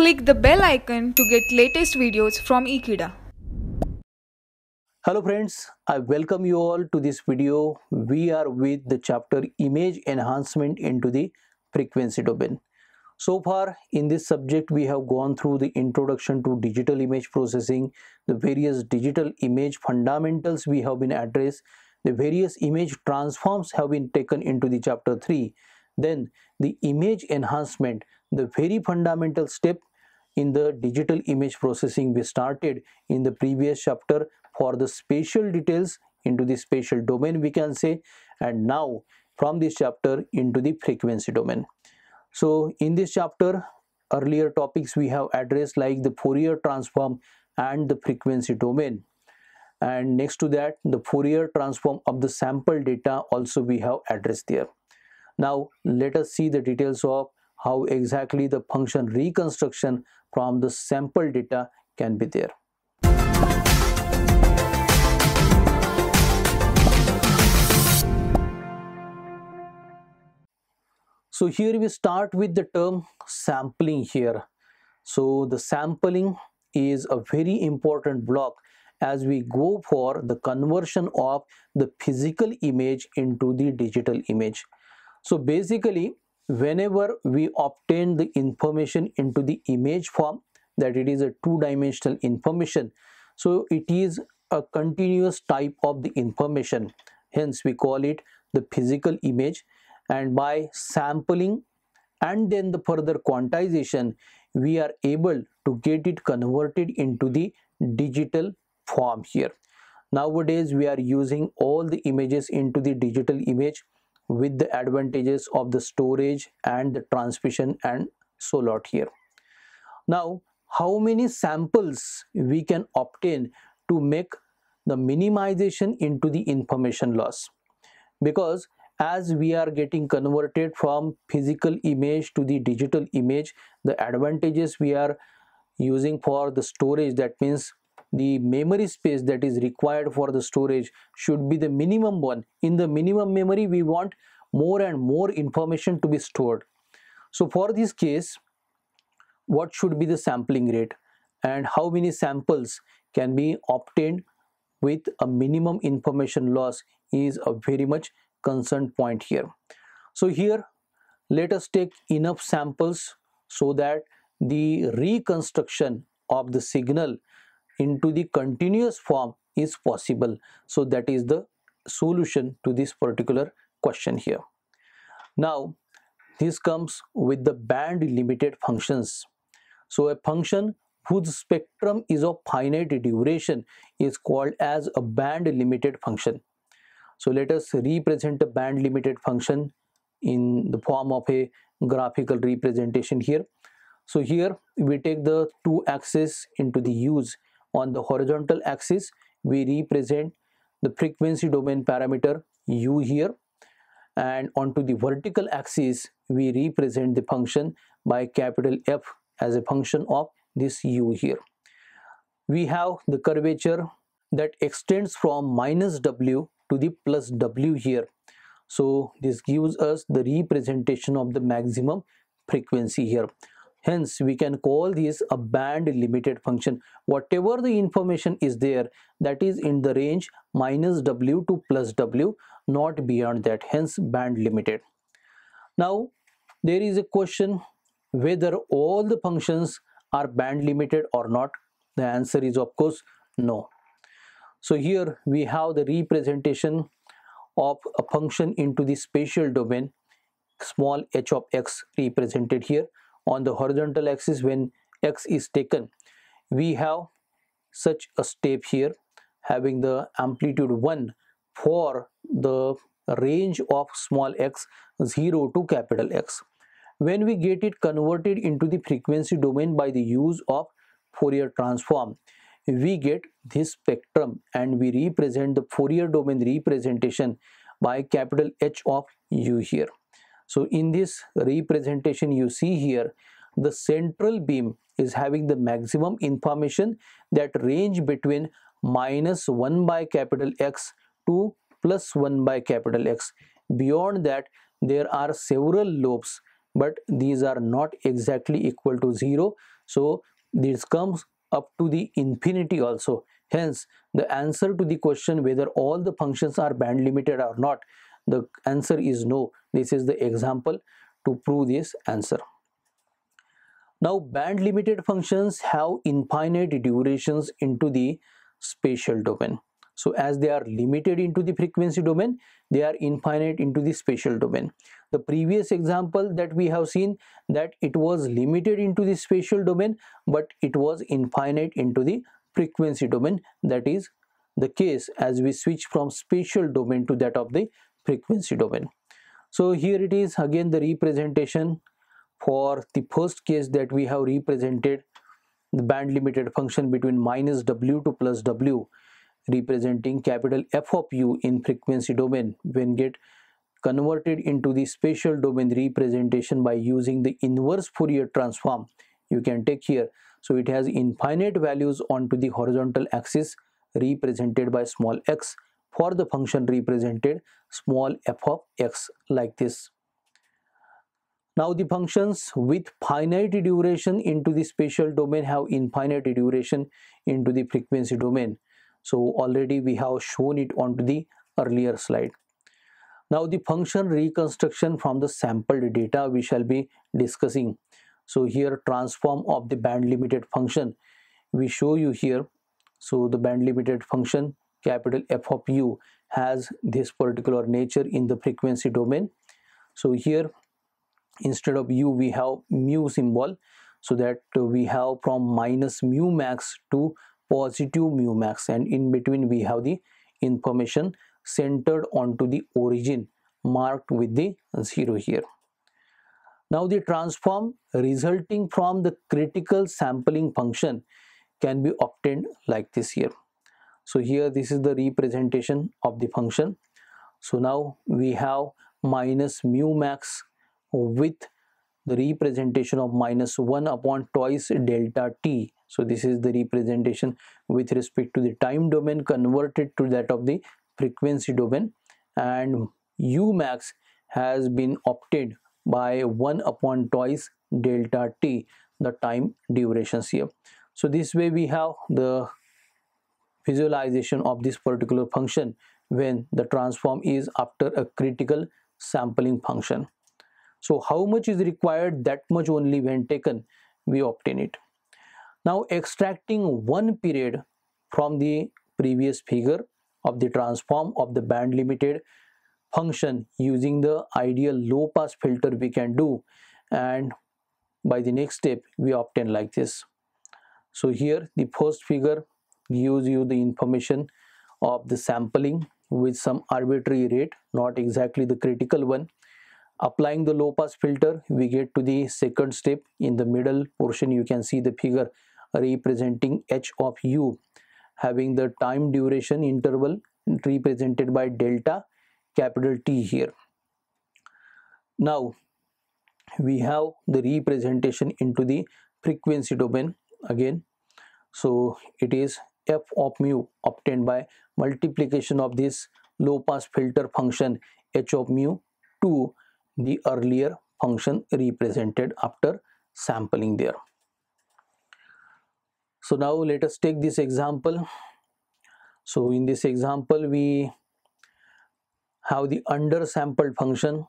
Click the bell icon to get latest videos from Ekeeda. Hello friends, I welcome you all to this video. We are with the chapter image enhancement into the frequency domain. So far in this subject we have gone through the introduction to digital image processing, the various digital image fundamentals we have been addressed, the various image transforms have been taken into the chapter 3. Then the image enhancement, the very fundamental step in the digital image processing we started in the previous chapter. For the spatial details into the spatial domain we can say and now from this chapter into the frequency domain. So in this chapter earlier topics we have addressed like the Fourier transform and the frequency domain. And next to that the Fourier transform of the sample data also we have addressed there. Now let us see the details of how exactly the function reconstruction from the sample data can be there. So here we start with the term sampling here. So the sampling is a very important block as we go for the conversion of the physical image into the digital image. So basically whenever we obtain the information into the image form that it is a two-dimensional information. So it is a continuous type of the information. Hence we call it the physical image. And by sampling and then the further quantization we are able to get it converted into the digital form here. Nowadays we are using all the images into the digital image with the advantages of the storage and the transmission and so lot here. Now, how many samples we can obtain to make the minimization into the information loss? Because as we are getting converted from physical image to the digital image, the advantages we are using for the storage that means the memory space that is required for the storage should be the minimum one. In the minimum memory we want more and more information to be stored. So for this case what should be the sampling rate and how many samples can be obtained with a minimum information loss is a very much concerned point here. So here let us take enough samples so that the reconstruction of the signal into the continuous form is possible. So that is the solution to this particular question here. Now this comes with the band limited functions. So a function whose spectrum is of finite duration is called as a band limited function. So let us represent a band limited function in the form of a graphical representation here. So here we take the two axes into the use on the horizontal axis we represent the frequency domain parameter u here and onto the vertical axis we represent the function by capital F as a function of this u here. We have the curvature that extends from minus w to the plus w here. So this gives us the representation of the maximum frequency here. Hence, we can call this a band limited function. Whatever the information is there, that is in the range minus w to plus w, not beyond that, hence band limited. Now, there is a question whether all the functions are band limited or not. The answer is of course no. So here we have the representation of a function into the spatial domain small h of x represented here on the horizontal axis when x is taken we have such a step here having the amplitude 1 for the range of small x 0 to capital X. When we get it converted into the frequency domain by the use of Fourier transform, we get this spectrum and we represent the Fourier domain representation by capital H of u here. So in this representation you see here, the central beam is having the maximum information that range between minus 1 by capital X to plus 1 by capital X. Beyond that, there are several lobes but these are not exactly equal to 0 so this comes up to the infinity also hence the answer to the question whether all the functions are band limited or not the answer is no. This is the example to prove this answer. Now band limited functions have infinite durations into the spatial domain. So as they are limited into the frequency domain they are infinite into the spatial domain. The previous example that we have seen that it was limited into the spatial domain but it was infinite into the frequency domain. That is the case as we switch from spatial domain to that of the frequency domain. So here it is again the representation for the first case that we have represented the band limited function between minus w to plus w representing capital F of u in frequency domain. When get converted into the spatial domain representation by using the inverse Fourier transform you can take here. So it has infinite values onto the horizontal axis represented by small x for the function represented small f of x like this. Now the functions with finite duration into the spatial domain have infinite duration into the frequency domain. So already we have shown it onto the earlier slide. Now the function reconstruction from the sampled data we shall be discussing so here transform of the band limited function we show you here so the band limited function capital f of u has this particular nature in the frequency domain. So here instead of u we have mu symbol. So that we have from minus mu max to positive mu max and in between we have the information centered onto the origin marked with the zero here. Now the transform resulting from the critical sampling function can be obtained like this here. So here this is the representation of the function. So now we have minus mu max with the representation of minus 1 upon twice delta t. So this is the representation with respect to the time domain converted to that of the frequency domain and u max has been obtained by 1 upon twice delta t the time durations here so this way we have the visualization of this particular function when the transform is after a critical sampling function. So how much is required? That much only when taken we obtain it. Now extracting one period from the previous figure of the transform of the band limited function using the ideal low pass filter we can do and by the next step we obtain like this. So here the first figure gives you the information of the sampling with some arbitrary rate not exactly the critical one applying the low pass filter we get to the second step in the middle portion you can see the figure representing h of u having the time duration interval represented by delta capital T here. Now we have the representation into the frequency domain again. So it is f of mu obtained by multiplication of this low pass filter function h of mu to the earlier function represented after sampling there. So now let us take this example. So in this example we have the undersampled function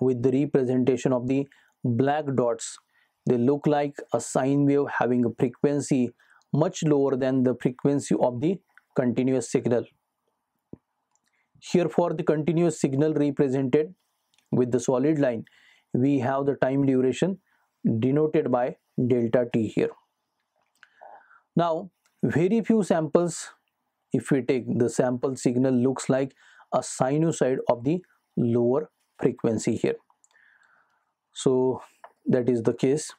with the representation of the black dots. They look like a sine wave having a frequency much lower than the frequency of the continuous signal. Here for the continuous signal represented with the solid line, we have the time duration denoted by delta t here. Now, very few samples, if we take the sample signal looks like a sinusoid of the lower frequency here so that is the case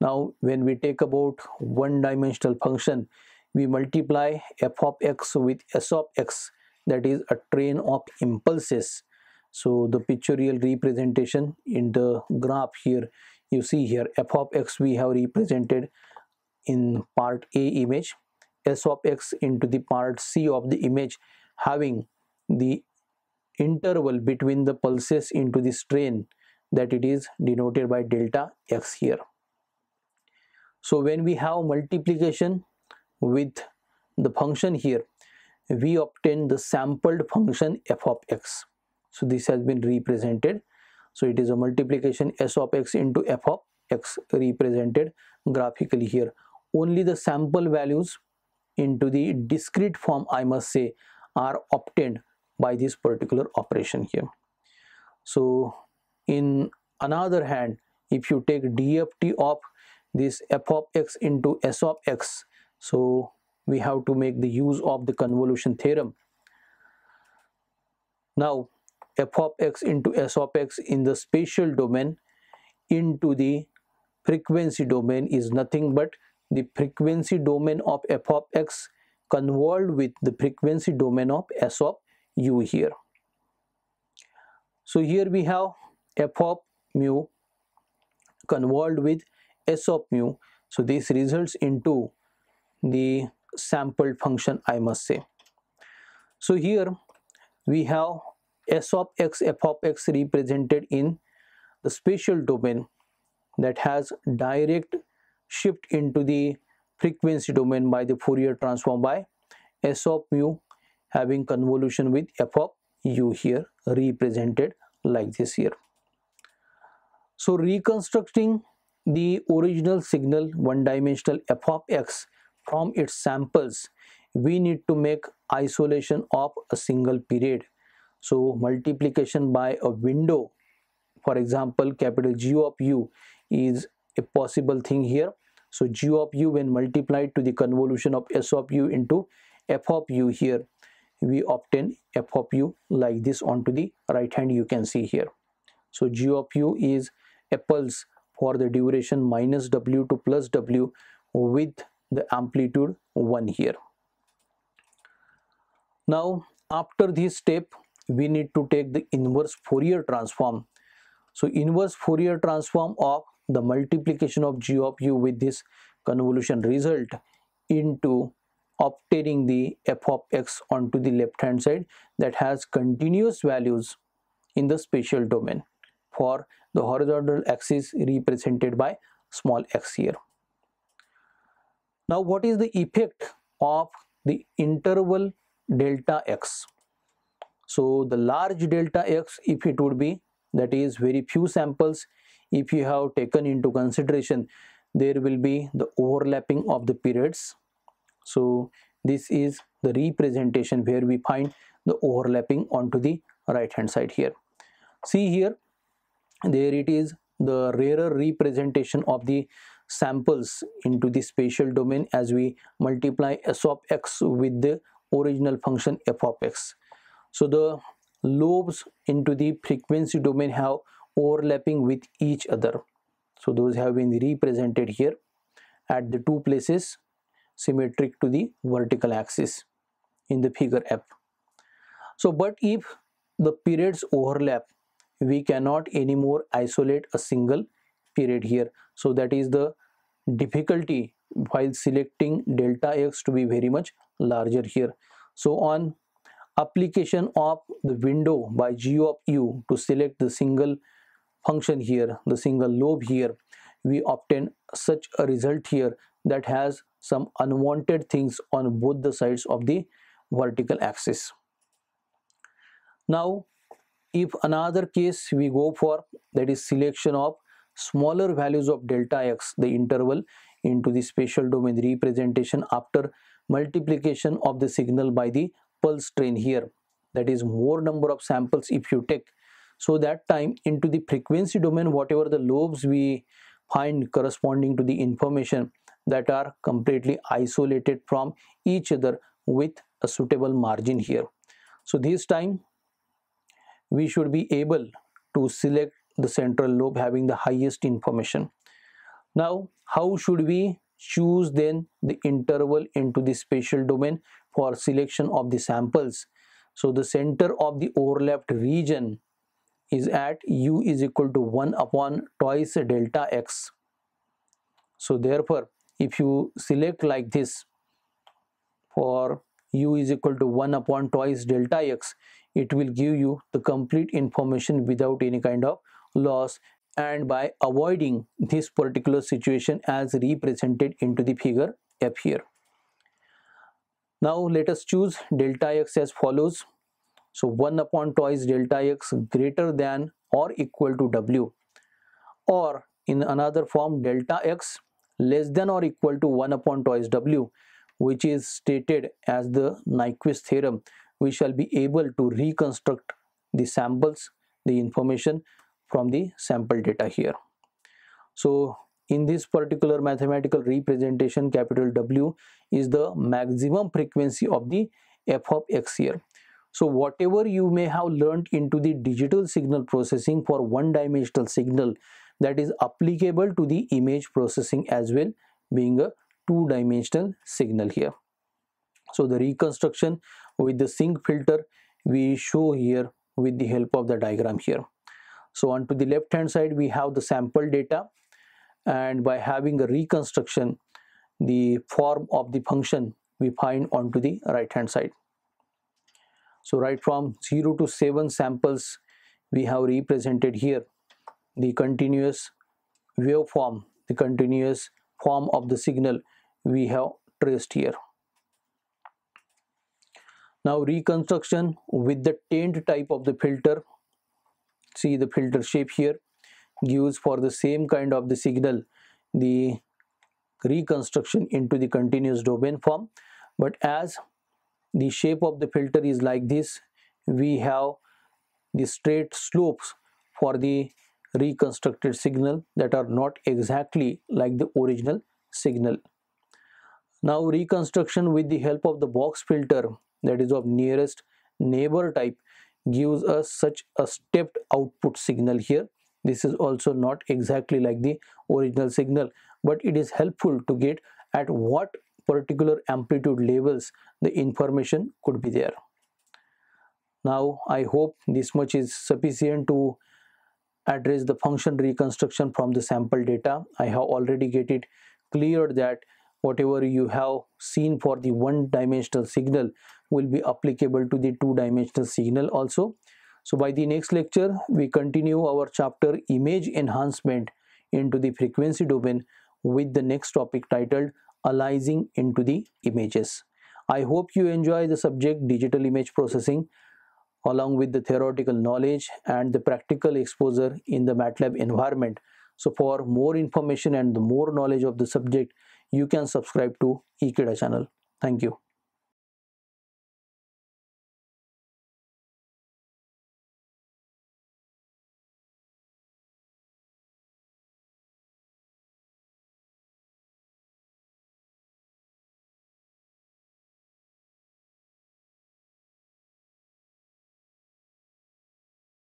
now when we take about one dimensional function we multiply f of x with s of x that is a train of impulses so the pictorial representation in the graph here you see here f of x we have represented in part a image s of x into the part c of the image having the interval between the pulses into the strain that it is denoted by delta x here. So when we have multiplication with the function here, we obtain the sampled function f of x. So this has been represented. So it is a multiplication s of x into f of x represented graphically here. Only the sample values into the discrete form I must say are obtained by this particular operation here. So in another hand if you take DFT of this f of x into s of x so we have to make the use of the convolution theorem. Now f of x into s of x in the spatial domain into the frequency domain is nothing but the frequency domain of f of x convolved with the frequency domain of s of u here. So here we have f of mu convolved with s of mu. So this results into the sampled function I must say. So here we have s of x f of x represented in the spatial domain that has direct shift into the frequency domain by the Fourier transform by s of mu having convolution with f of u here represented like this here. So reconstructing the original signal one dimensional f of x from its samples we need to make isolation of a single period. So multiplication by a window for example capital G of u is a possible thing here. So G of u when multiplied to the convolution of S of u into f of u here we obtain f of u like this onto the right hand you can see here. So G of u is a pulse for the duration minus w to plus w with the amplitude 1 here. Now after this step we need to take the inverse Fourier transform. So inverse Fourier transform of the multiplication of g of u with this convolution result into obtaining the f of x onto the left hand side that has continuous values in the spatial domain for the horizontal axis represented by small x here. Now what is the effect of the interval delta x? So the large delta x if it would be that is very few samples if you have taken into consideration there will be the overlapping of the periods so this is the representation where we find the overlapping onto the right hand side here see here there it is the rarer representation of the samples into the spatial domain as we multiply s of x with the original function f of x so the lobes into the frequency domain have overlapping with each other so those have been represented here at the two places symmetric to the vertical axis in the figure F. So but if the periods overlap we cannot anymore isolate a single period here. So that is the difficulty while selecting delta x to be very much larger here. So on application of the window by g of u to select the single function here the single lobe here we obtain such a result here that has some unwanted things on both the sides of the vertical axis. Now if another case we go for that is selection of smaller values of delta x the interval into the spatial domain representation after multiplication of the signal by the pulse train here. That is more number of samples if you take. So that time into the frequency domain whatever the lobes we find corresponding to the information that are completely isolated from each other with a suitable margin here. So this time we should be able to select the central lobe having the highest information now how should we choose then the interval into the spatial domain for selection of the samples so the center of the overlapped region is at u is equal to 1 upon twice delta x. So therefore, if you select like this for u is equal to 1 upon twice delta x, it will give you the complete information without any kind of loss and by avoiding this particular situation as represented into the figure F here. Now let us choose delta x as follows. So 1 upon twice delta x greater than or equal to w or in another form delta x less than or equal to 1 upon twice w which is stated as the Nyquist theorem we shall be able to reconstruct the samples the information from the sample data here. So in this particular mathematical representation capital W is the maximum frequency of the f of x here. So whatever you may have learned into the digital signal processing for one dimensional signal that is applicable to the image processing as well being a two dimensional signal here. So the reconstruction with the sinc filter we show here with the help of the diagram here. So on to the left hand side we have the sample data and by having a reconstruction the form of the function we find onto the right hand side. So right from 0 to 7 samples we have represented here the continuous waveform the continuous form of the signal we have traced here now reconstruction with the tent type of the filter. See the filter shape here. Gives for the same kind of the signal the reconstruction into the continuous domain form. But as the shape of the filter is like this we have the straight slopes for the reconstructed signal that are not exactly like the original signal. Now reconstruction with the help of the box filter that is of nearest neighbor type gives us such a stepped output signal here. This is also not exactly like the original signal but it is helpful to get at what particular amplitude levels the information could be there. Now i hope this much is sufficient to address the function reconstruction from the sample data. I have already get it clear that whatever you have seen for the one dimensional signal will be applicable to the two dimensional signal also. So by the next lecture we continue our chapter image enhancement into the frequency domain with the next topic titled aliasing into the images. I hope you enjoy the subject digital image processing along with the theoretical knowledge and the practical exposure in the matlab environment. So for more information and the more knowledge of the subject you can subscribe to ekeeda channel. Thank you